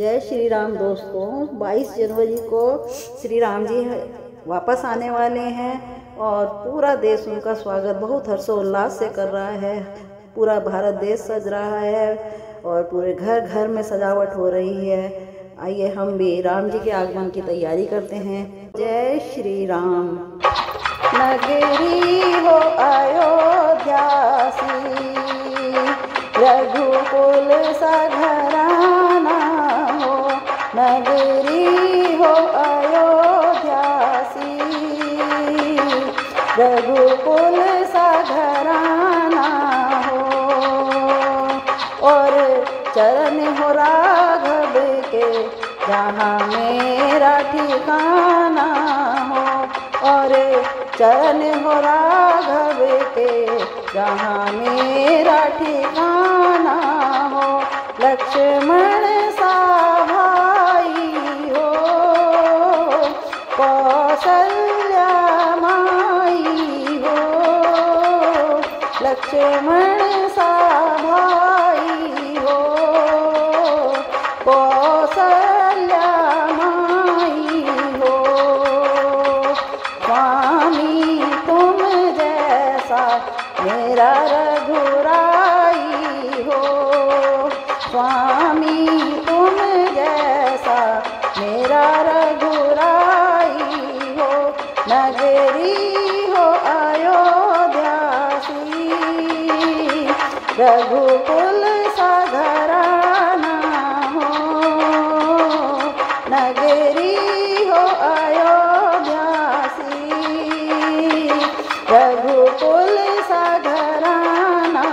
जय श्री राम दोस्तों 22 जनवरी को श्री राम जी वापस आने वाले हैं और पूरा देश उनका स्वागत, बहुत हर्षोल्लास से कर रहा है। पूरा भारत देश सज रहा है और पूरे घर घर में सजावट हो रही है। आइए हम भी राम जी के आगमन की तैयारी करते हैं। जय श्री राम। नगरी हो अयोध्या रघुकुल सघराना हो नगरी हो अयोध्यासी रघुकुल सघराना हो। और चरण हो राघव के, जहाँ मेरा ठिकाना हो। और चरण हो राघव के, जहाँ मेरा ठिकाना हो। लक्ष्मण सा लक्ष्मण सा नगरी हो अयोध्यासी रघुकुल साधराना हो। नगरी हो अयोध्यासी रघुकुल साधराना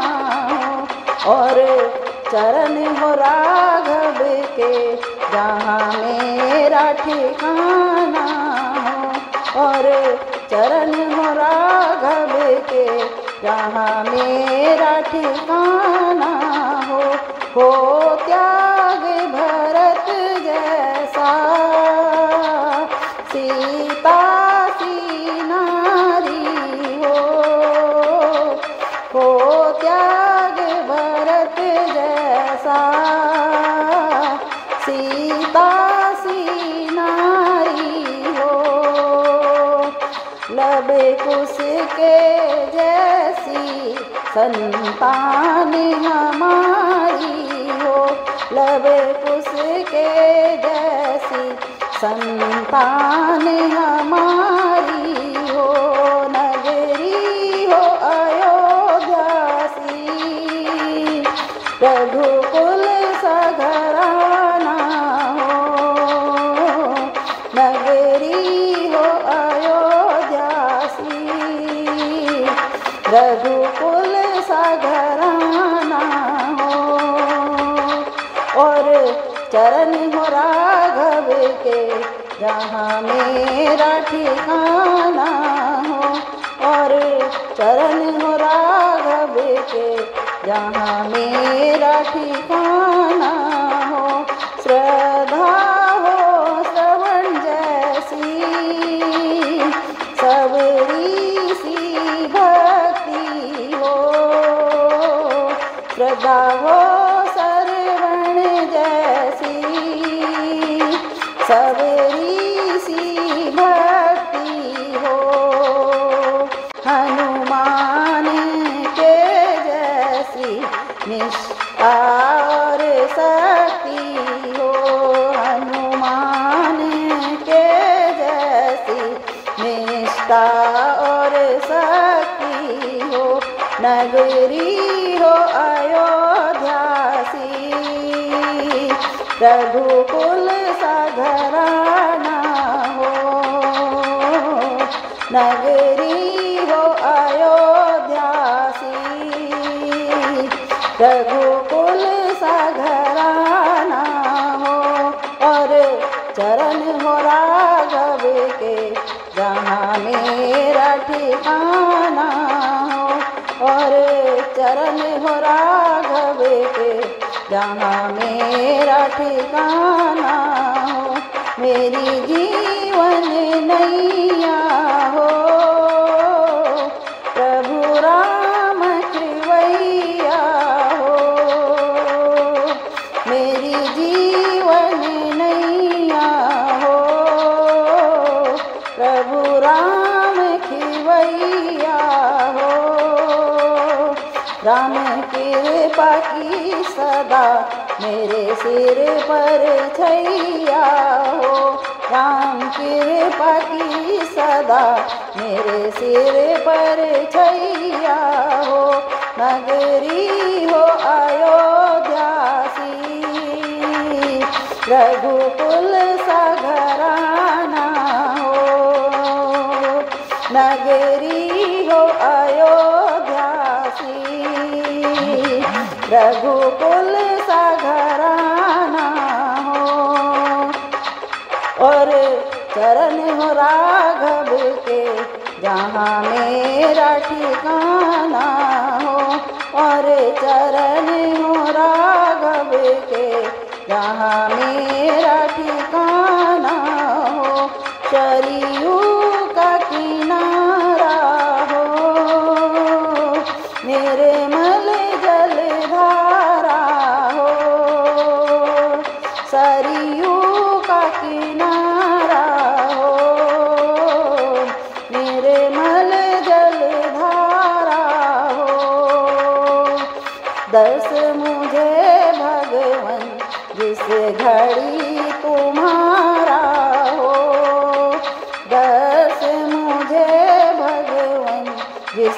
हो। और चरण हो राघव के, जहाँ मेरा ठिकाना और चरण राघव के जहाँ मेरा ठिकाना हो हो त्याग भरत जैसा। सीता लब कुश के जैसी संतान हमारी हो। लब कुश के जैसी संतान हमारी हो। नगरी हो अयोध्यासी रघुकुल सघराना हो। नगरी रघुकुल सघराना हो। और चरण हो राघव के, जहाँ मेरा ठिकाना हो। और चरण हो राघव के, जहाँ मेरा ठिकाना निष्ठा और सखी हो नगरी हो अयोध्यासी रघुकुल साधराना हो नगरी जहाँ मेरा ठिकाना हो मेरी जीवन राम कृपा की सदा मेरे सिर पर छैया हो। राम कृपा की सदा मेरे सिर पर छैया हो। नगरी हो अयोध्या सी रघुकुल सघराना हो। नगरी हो रघुकुल सघराना हो। और चरण हो राघव के, जहाँ मेरा ठिकाना हो। और चरण हो राघव के, जहाँ मेरा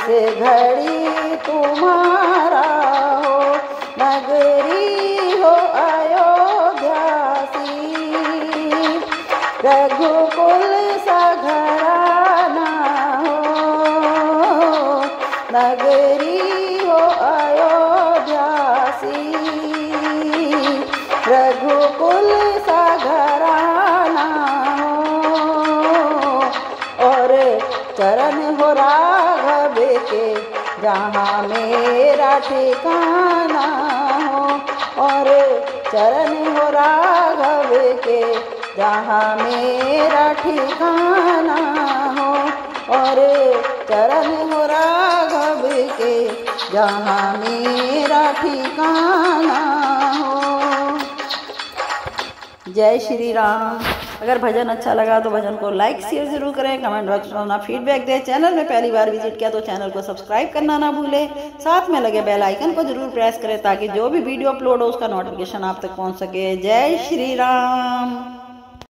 जिस घड़ी तुम्हारा हो, नगरी हो अयोध्या सी। रघुकुल सघराना हो, नगरी हो अयोध्या सी। रघुकुल सघराना हो, और चरण हो के जहाँ मेरा ठिकाना हो और चरण हो राघव के, जहाँ मेरा ठिकाना हो और चरण हो राघव के, जहाँ मेरा ठिकाना हो। जय श्री राम। अगर भजन अच्छा लगा तो भजन को लाइक, शेयर ज़रूर करें, कमेंट बॉक्स में अपना फीडबैक दें। चैनल में पहली बार विज़िट किया तो चैनल को सब्सक्राइब करना ना भूलें। साथ में लगे बेल आइकन को ज़रूर प्रेस करें ताकि जो भी वीडियो अपलोड हो, उसका नोटिफिकेशन आप तक पहुँच सके। जय श्री राम।